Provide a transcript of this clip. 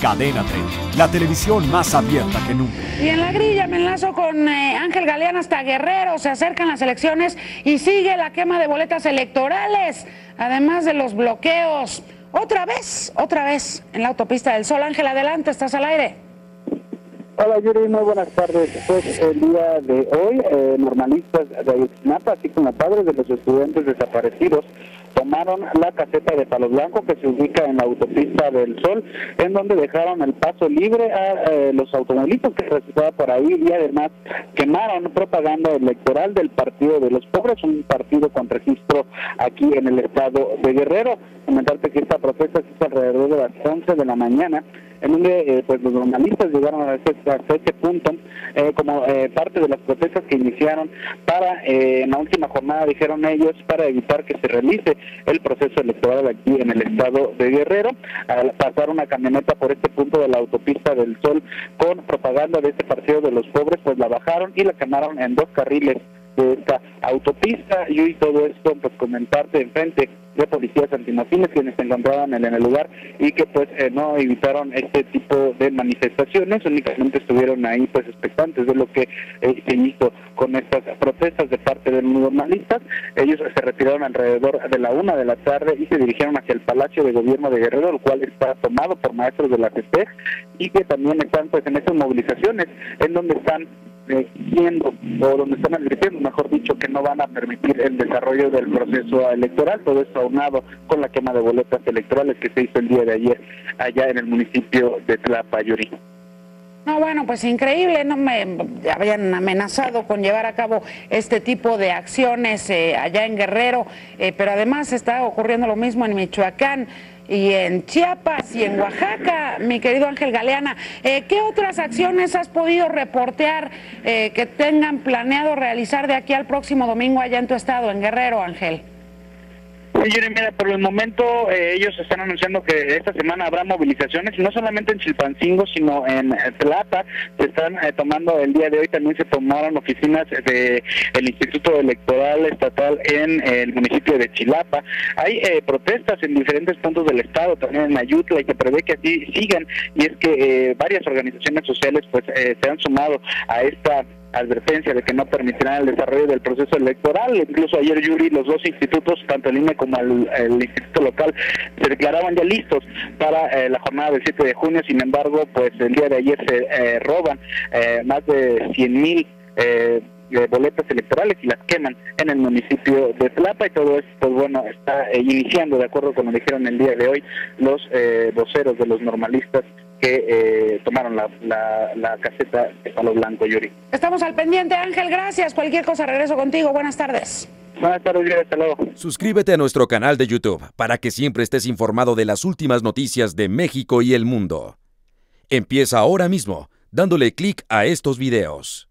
Cadena 30, la televisión más abierta que nunca. Y en la grilla me enlazo con eh, Ángel Galeana hasta Guerrero. Se acercan las elecciones y sigue la quema de boletas electorales, además de los bloqueos. Otra vez, otra vez en la autopista del Sol. Ángel, adelante, estás al aire. Hola Yuri, muy buenas tardes. Pues el día de hoy, eh, normalistas de Ayotzinapa, así como padres de los estudiantes desaparecidos, tomaron la caseta de Palo Blanco que se ubica en la autopista del Sol, en donde dejaron el paso libre a eh, los automovilistas que transitaban por ahí y además quemaron propaganda electoral del Partido de los Pobres, un partido con registro aquí en el estado de Guerrero. Comentarte que esta protesta se alrededor de las 11 de la mañana en donde eh, pues los normalistas llegaron a este, hasta este punto eh, como eh, parte de las protestas que iniciaron para en la última jornada dijeron ellos para evitar que se realice el proceso electoral aquí en el estado de Guerrero al pasar una camioneta por este punto de la autopista del Sol con propaganda de este partido de los pobres pues la bajaron y la quemaron en dos carriles de esta autopista y todo esto pues comentarte enfrente de policías antimotines quienes se encontraban en, el lugar y que pues eh, no evitaron este tipo de manifestaciones, únicamente estuvieron ahí pues expectantes de lo que eh, se hizo con estas protestas de parte de los normalistas. Ellos se retiraron alrededor de la una de la tarde y se dirigieron hacia el Palacio de Gobierno de Guerrero, el cual está tomado por maestros de la CEPEG y que también están pues en estas movilizaciones en donde están o donde están advirtiendo, mejor dicho, que no van a permitir el desarrollo del proceso electoral, todo esto aunado con la quema de boletas electorales que se hizo el día de ayer allá en el municipio de Tlapayuri. No, bueno, pues increíble, no me habían amenazado con llevar a cabo este tipo de acciones eh, allá en Guerrero, eh, pero además está ocurriendo lo mismo en Michoacán y en Chiapas y en Oaxaca, mi querido Ángel Galeana. Eh, ¿Qué otras acciones has podido reportear eh, que tengan planeado realizar de aquí al próximo domingo allá en tu estado, en Guerrero, Ángel? Mira, por el momento eh, ellos están anunciando que esta semana habrá movilizaciones, no solamente en Chilpancingo, sino en Tlapa. Se están eh, tomando el día de hoy, también se tomaron oficinas el Instituto Electoral Estatal en el municipio de Chilapa. Hay eh, protestas en diferentes puntos del estado, también en Ayutla, y se prevé que así sigan. Y es que varias organizaciones sociales pues se han sumado a esta advertencia de que no permitirán el desarrollo del proceso electoral. Incluso ayer, Yuri, los dos institutos, tanto el INE como el, instituto local, se declaraban ya listos para eh, la jornada del 7 de junio. Sin embargo, pues el día de ayer se eh, roban eh, más de 100 mil boletas electorales y las queman en el municipio de Tlapa y todo esto, pues bueno, está iniciando, de acuerdo con lo que dijeron el día de hoy los voceros de los normalistas que eh, tomaron la, la, caseta de palo blanco, Yuri. Estamos al pendiente, Ángel, gracias. Cualquier cosa regreso contigo. Buenas tardes. Buenas tardes, Yuri, hasta luego. Suscríbete a nuestro canal de YouTube para que siempre estés informado de las últimas noticias de México y el mundo. Empieza ahora mismo dándole clic a estos videos.